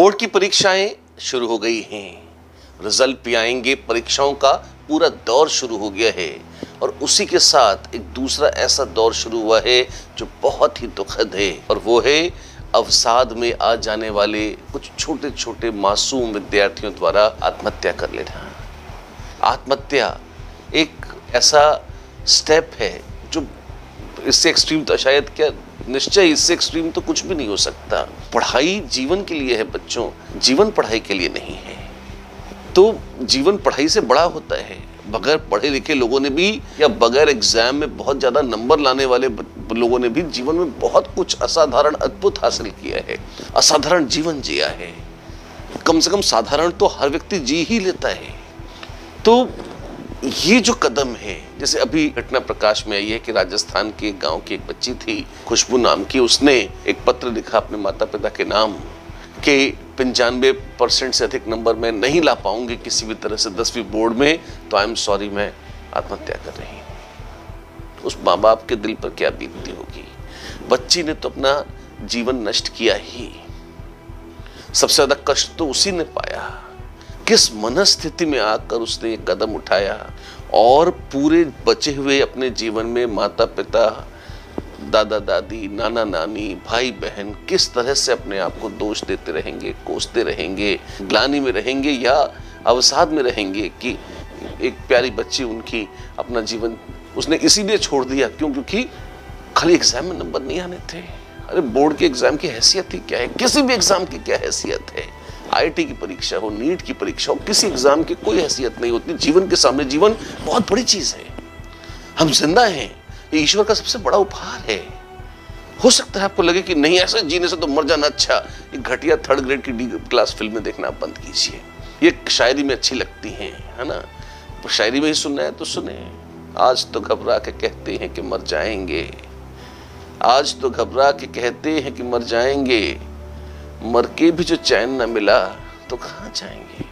Board की परीक्षाएँ शुरू हो गई हैं। रिज़ल्ट भी आएँगे, परीक्षाओं का पूरा दौर शुरू हो गया है। और उसी के साथ एक दूसरा ऐसा दौर शुरू हुआ है जो बहुत ही दुखद है। और वो है, अवसाद में आ जाने वाले कुछ छोटे छोटे मासूम विद्यार्थियों द्वारा आत्महत्या कर लेना। आत्महत्या एक ऐसा स्टेप है जो इससे एक्सट्रीम तो शायद क्या निश्चय इससे एक्सट्रीम तो कुछ भी नहीं हो सकता। पढ़ाई जीवन के लिए है बच्चों, जीवन पढ़ाई के लिए नहीं है। तो जीवन पढ़ाई से बड़ा होता है। बगैर पढ़े लिखे लोगों ने भी या बगैर एग्ज़ाम में बहुत ज़्यादा नंबर लाने वाले लोगों ने भी जीवन में बहुत कुछ असाधारण अद्भुत हासिल किया है। असाधारण जीवन जिया है। कम से कम साधारण तो हर व्यक्ति जी ही लेता है। तो ये जो कदम है, जैसे अभी घटना प्रकाश में आई है कि राजस्थान के गाँव की एक बच्ची थी, खुशबू नाम की, उसने एक पत्र लिखा अपने माता पिता के नाम के पंचानवे परसेंट से अधिक नंबर में नहीं ला पाऊँगी किसी भी तरह से दसवीं बोर्ड में तो आई एम सॉरी मैं आत्महत्या कर रही हूँ। उस माँ बाप के दिल पर क्या बीतती होगी? बच्ची ने तो अपना जीवन नष्ट किया ही। सबसे ज़्यादा कष्ट तो उसी ने पाया। किस मनस्थिति में आकर उसने एक कदम उठाया और पूरे बचे हुए अपने जीवन में माता पिता दादा दादी नाना नानी भाई बहन किस तरह से अपने आप को दोष देते रहेंगे, कोसते रहेंगे, ग्लानी में रहेंगे या अवसाद में रहेंगे कि एक प्यारी बच्ची उनकी अपना जीवन उसने इसीलिए छोड़ दिया क्यों? क्योंकि खाली एग्ज़ाम में नंबर नहीं आने थे। अरे बोर्ड के एग्ज़ाम की हैसियत ही क्या है? किसी भी एग्ज़ाम की क्या हैसियत है? आईआईटी की परीक्षा हो, नीट की परीक्षा हो, किसी एग्ज़ाम की कोई हैसियत नहीं होती। जीवन के सामने जीवन बहुत बड़ी चीज़ है। हम ज़िंदा हैं, ये ईश्वर का सबसे बड़ा उपहार है। हो सकता है आपको लगे कि नहीं, ऐसा जीने से तो मर जाना अच्छा। ये घटिया थर्ड ग्रेड की डी क्लास फ़िल्में देखना आप बंद कीजिए। ये शायरी में अच्छी लगती हैं, है ना? तो शायरी में ही सुनना है तो सुने। आज तो घबरा के कहते हैं कि मर जाएँगे। आज तो घबरा के कहते हैं कि मर जाएँगे। मर के भी जो चैन न मिला तो कहाँ जाएँगे?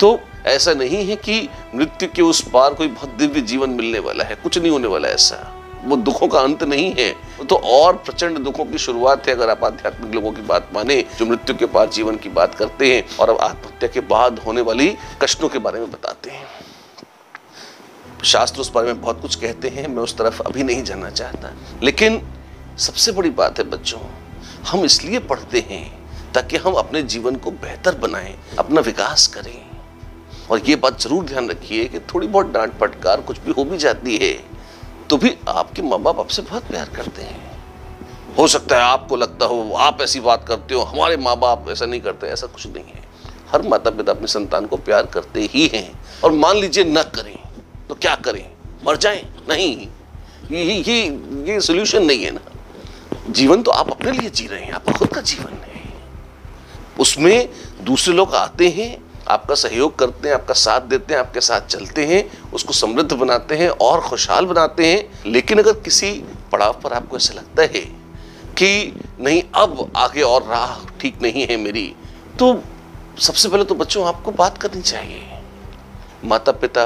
तो ऐसा नहीं है कि मृत्यु के उस पार कोई बहुत दिव्य जीवन मिलने वाला है, कुछ नहीं होने वाला ऐसा। वो दुखों का अंत नहीं है। तो और प्रचंड दुखों की शुरुआत है, अगर आप आध्यात्मिक लोगों की बात माने, जो मृत्यु के पार जीवन की बात करते हैं और अब आत्महत्या के बाद होने वाली कष्टों के बारे में बताते हैं। शास्त्र उस बारे में बहुत कुछ कहते हैं, मैं उस तरफ़ अभी नहीं जाना चाहता। लेकिन सबसे बड़ी बात है बच्चों हम इसलिए पढ़ते हैं ताकि हम अपने जीवन को बेहतर बनाएँ, अपना विकास करें। और ये बात ज़रूर ध्यान रखिए कि थोड़ी बहुत डांट फटकार कुछ भी हो भी जाती है तो भी आपके माँ बाप आपसे बहुत प्यार करते हैं। हो सकता है आपको लगता हो, आप ऐसी बात करते हो, हमारे माँ बाप ऐसा नहीं करते, ऐसा कुछ नहीं है। हर माता पिता अपने संतान को प्यार करते ही हैं। और मान लीजिए न करें तो क्या करें? मर जाएँ? नहीं। ये ये ये सोल्यूशन नहीं है ना। जीवन तो आप अपने लिए जी रहे हैं, आपका खुद का जीवन है। उसमें दूसरे लोग आते हैं, आपका सहयोग करते हैं, आपका साथ देते हैं, आपके साथ चलते हैं, उसको समृद्ध बनाते हैं और खुशहाल बनाते हैं। लेकिन अगर किसी पड़ाव पर आपको ऐसा लगता है कि नहीं, अब आगे और राह ठीक नहीं है मेरी तो सबसे पहले तो बच्चों, आपको बात करनी चाहिए। माता पिता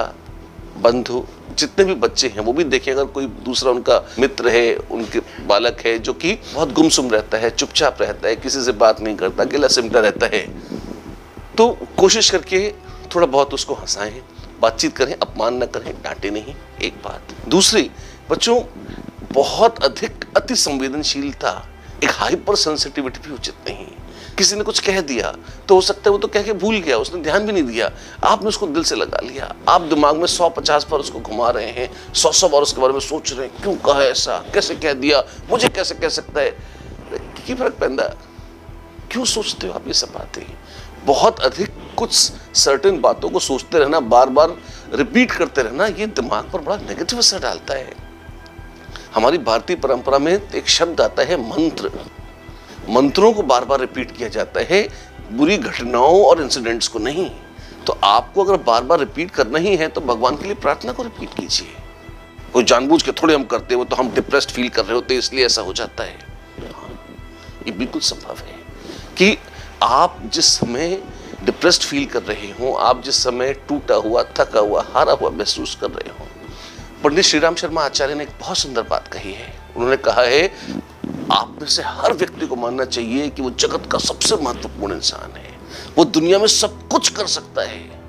बंधु जितने भी बच्चे हैं, वो भी देखें, अगर कोई दूसरा उनका मित्र है, उनके बालक है, जो कि बहुत गुमसुम रहता है, चुपचाप रहता है, किसी से बात नहीं करता गिला सिमटा रहता है तो कोशिश करके थोड़ा बहुत उसको हंसाएँ, बातचीत करें, अपमान न करें, डांटे नहीं, एक बात। दूसरी, बच्चों, बहुत अधिक अति संवेदनशीलता एक हाइपर सेंसिटिविटी भी उचित नहीं किसी ने कुछ कह दिया तो हो सकता है वो तो कह के भूल गया, उसने ध्यान भी नहीं दिया। आपने उसको दिल से लगा लिया। आप दिमाग में सौ पचास बार उसको घुमा रहे हैं, सौ सौ बार उसके बारे में सोच रहे हैं, क्यों कहा ऐसा? कैसे कह दिया? मुझे कैसे कह सकता है? की फ़र्क पैदा? क्यों सोचते हो आप ये सब बातें? बहुत अधिक कुछ सर्टेन बातों को सोचते रहना बार बार रिपीट करते रहना, ये दिमाग पर बड़ा नेगेटिव असर डालता है। हमारी भारतीय परंपरा में एक शब्द आता है, मंत्र। मंत्रों को बार बार रिपीट किया जाता है, बुरी घटनाओं और इंसिडेंट्स को नहीं। तो आपको अगर बार बार रिपीट करना ही है तो भगवान के लिए प्रार्थना को रिपीट कीजिए। कोई जानबूझ के थोड़े हम करते हो तो हम डिप्रेस्ड फील कर रहे होते इसलिए ऐसा हो जाता है। ये बिल्कुल संभव है कि आप जिस समय डिप्रेस्ड फील कर रहे हो, आप जिस समय टूटा हुआ, थका हुआ, हारा हुआ महसूस कर रहे हो, पंडित श्रीराम शर्मा आचार्य ने एक बहुत सुंदर बात कही है। उन्होंने कहा है आप में से हर व्यक्ति को मानना चाहिए कि वो जगत का सबसे महत्वपूर्ण इंसान है। वो दुनिया में सब कुछ कर सकता है।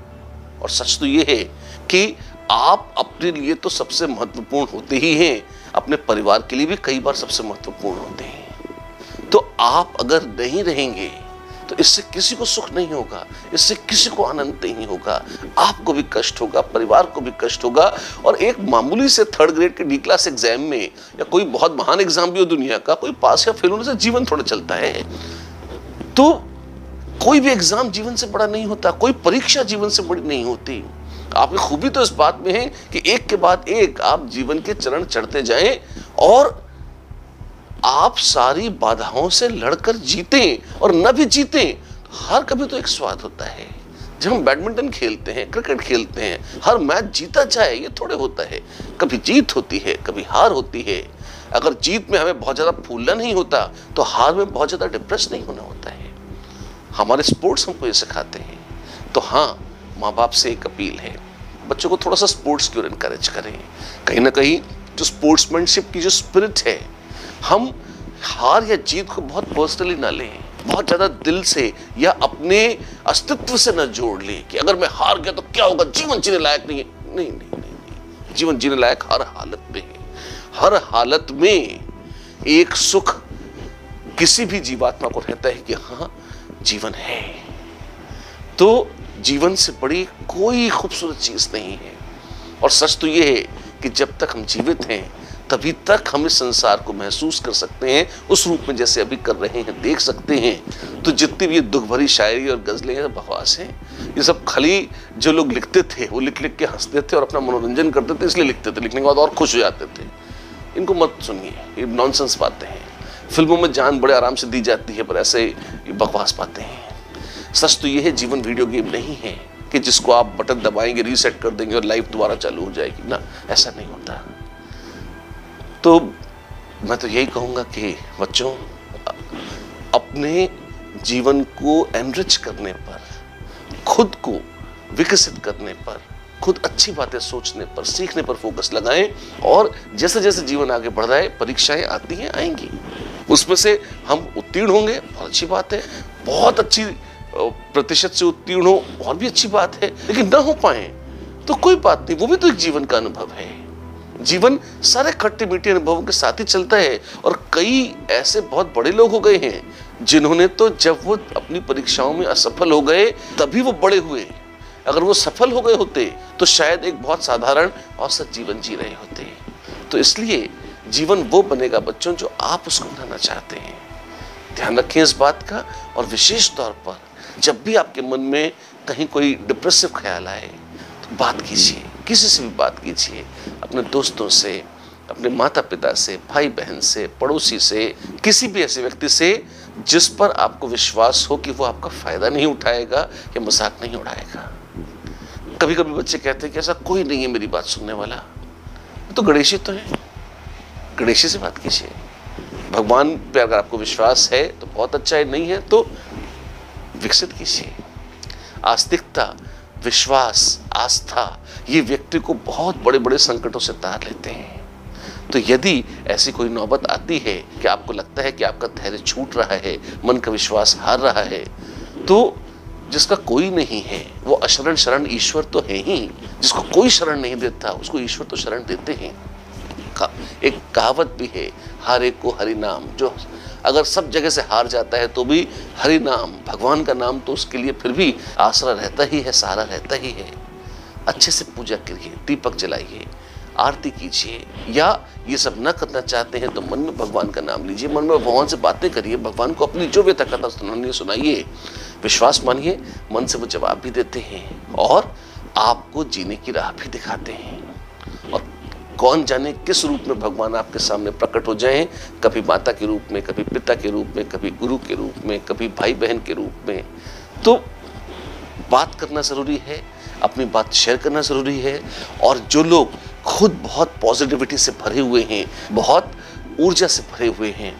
और सच तो ये है कि आप अपने लिए तो सबसे महत्वपूर्ण होते ही हैं। अपने परिवार के लिए भी कई बार सबसे महत्वपूर्ण होते हैं। तो आप अगर नहीं रहेंगे तो इससे किसी को सुख नहीं होगा, इससे किसी को आनंद नहीं होगा। आपको भी कष्ट होगा, परिवार को भी कष्ट होगा। और एक मामूली से थर्ड ग्रेड के डी क्लास एग्ज़ाम में, या कोई बहुत महान एग्ज़ाम भी हो दुनिया का, कोई पास या फेल होने से जीवन थोड़ा चलता है। तो कोई भी एग्ज़ाम जीवन से बड़ा नहीं होता, कोई परीक्षा जीवन से बड़ी नहीं होती। आपकी खूबी तो इस बात में है कि एक के बाद एक आप जीवन के चरण चढ़ते जाएँ और आप सारी बाधाओं से लड़कर जीते और न भी जीते तो हर कभी तो एक स्वाद होता है। जब हम बैडमिंटन खेलते हैं, क्रिकेट खेलते हैं, हर मैच जीता जाए, ये थोड़े होता है। कभी जीत होती है, कभी हार होती है। अगर जीत में हमें बहुत ज़्यादा फूलना नहीं होता तो हार में बहुत ज़्यादा डिप्रेस नहीं होना होता है। हमारे स्पोर्ट्स हमको ये सिखाते हैं। तो हाँ माँ बाप से एक अपील है। बच्चों को थोड़ा सा स्पोर्ट्स की ओर इनकरेज करें। कहीं ना कहीं जो स्पोर्ट्समैनशिप की जो स्पिरिट है हम हार या जीत को बहुत पर्सनली ना लें बहुत ज़्यादा दिल से या अपने अस्तित्व से न जोड़ लें कि अगर मैं हार गया तो क्या होगा जीवन जीने लायक नहीं है। नहीं नहीं नहीं, नहीं। जीवन जीने लायक हर हालत में है। हर हालत में एक सुख किसी भी जीवात्मा को रहता है कि हाँ जीवन है। तो जीवन से बड़ी कोई खूबसूरत चीज़ नहीं है। और सच तो ये है कि जब तक हम जीवित हैं तभी तक हम इस संसार को महसूस कर सकते हैं, उस रूप में जैसे अभी कर रहे हैं, देख सकते हैं। तो जितनी भी ये दुख भरी शायरी और गजलें हैं, बकवास हैं, ये सब खाली जो लोग लिखते थे, वो लिख लिख के हँसते थे और अपना मनोरंजन करते थे, इसलिए लिखते थे। लिखने के बाद और खुश हो जाते थे। इनको मत सुनिए, ये नॉनसेंस बातें हैं। फ़िल्मों में जान बड़े आराम से दी जाती है, पर ऐसे ये बकवास बातें हैं। सच तो ये है, जीवन वीडियो गेम नहीं है कि जिसको आप बटन दबाएँगे रीसेट कर देंगे और लाइफ दोबारा चालू हो जाएगी। ना, ऐसा नहीं होता। तो मैं तो यही कहूँगा कि बच्चों, अपने जीवन को एनरिच करने पर, खुद को विकसित करने पर, खुद अच्छी बातें सोचने पर, सीखने पर फोकस लगाएँ और जैसे जैसे जीवन आगे बढ़ रहा है, परीक्षाएँ आती हैं, आएँगी। उसमें से हम उत्तीर्ण होंगे, बहुत अच्छी बात है। बहुत अच्छी प्रतिशत से उत्तीर्ण हो, और भी अच्छी बात है, लेकिन ना हो पाए तो कोई बात नहीं, वो भी तो एक जीवन का अनुभव है। जीवन सारे खट्टे मीठे अनुभवों के साथ ही चलता है और कई ऐसे बहुत बड़े लोग हो गए हैं जिन्होंने तो जब वो अपनी परीक्षाओं में असफल हो गए, तभी वो बड़े हुए। अगर वो सफल हो गए होते तो शायद एक बहुत साधारण औसत जीवन जी रहे होते। तो इसलिए जीवन वो बनेगा बच्चों जो आप उसको बनाना चाहते हैं। ध्यान रखें इस बात का और विशेष तौर पर जब भी आपके मन में कहीं कोई डिप्रेसिव ख्याल आए तो बात कीजिए। किसी से भी बात कीजिए, अपने दोस्तों से, अपने माता पिता से भाई बहन से, पड़ोसी से, किसी भी ऐसे व्यक्ति से जिस पर आपको विश्वास हो कि वो आपका फ़ायदा नहीं उठाएगा या मज़ाक नहीं उड़ाएगा। कभी कभी बच्चे कहते हैं कि ऐसा कोई नहीं है मेरी बात सुनने वाला। तो गणेश तो है। गणेश से बात कीजिए। भगवान पे अगर आपको विश्वास है तो बहुत अच्छा है, नहीं है तो विकसित कीजिए। आस्तिकता, विश्वास, आस्था, ये व्यक्ति को बहुत बड़े बड़े संकटों से तार लेते हैं। तो यदि ऐसी कोई नौबत आती है कि आपको लगता है कि आपका धैर्य छूट रहा है, मन का विश्वास हार रहा है तो जिसका कोई नहीं है, वो अशरण शरण ईश्वर तो है ही, जिसको कोई शरण नहीं देता, उसको ईश्वर तो शरण देते हैं। एक कहावत भी है, हर एक को हरि नाम, जो अगर सब जगह से हार जाता है तो भी हरि नाम, भगवान का नाम तो उसके लिए फिर भी आसरा रहता ही है सहारा रहता ही है। अच्छे से पूजा करिए, दीपक जलाइए, आरती कीजिए, या ये सब न करना चाहते हैं तो मन में भगवान का नाम लीजिए, मन में भगवान से बातें करिए, भगवान को अपनी जो व्यथा कथा सुनाइए सुनाइए, विश्वास मानिए, मन से वो जवाब भी देते हैं और आपको जीने की राह भी दिखाते हैं। और कौन जाने किस रूप में भगवान आपके सामने प्रकट हो जाएँ, कभी माता के रूप में, कभी पिता के रूप में, कभी गुरु के रूप में, कभी भाई बहन के रूप में। तो बात करना ज़रूरी है अपनी बात शेयर करना ज़रूरी है और जो लोग खुद बहुत पॉजिटिविटी से भरे हुए हैं, बहुत ऊर्जा से भरे हुए हैं,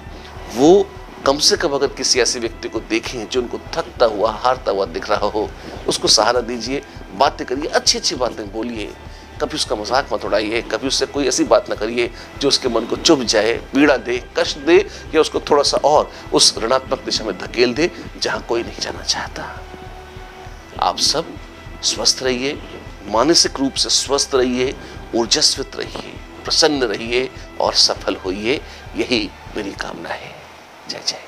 वो कम से कम अगर किसी ऐसे व्यक्ति को देखें जो उनको थकता हुआ, हारता हुआ दिख रहा हो, उसको सहारा दीजिए, बातें करिए अच्छी अच्छी बातें बोलिए। कभी उसका मज़ाक मत उड़ाइए, कभी उससे कोई ऐसी बात ना करिए जो उसके मन को चुभ जाए, पीड़ा दे, कष्ट दे या उसको थोड़ा सा और उस ऋणात्मक दिशा में धकेल दे, जहाँ कोई नहीं जाना चाहता। आप सब स्वस्थ रहिए, मानसिक रूप से स्वस्थ रहिए, ऊर्जस्वित रहिए, प्रसन्न रहिए और सफल होइए, यही मेरी कामना है। जय जय।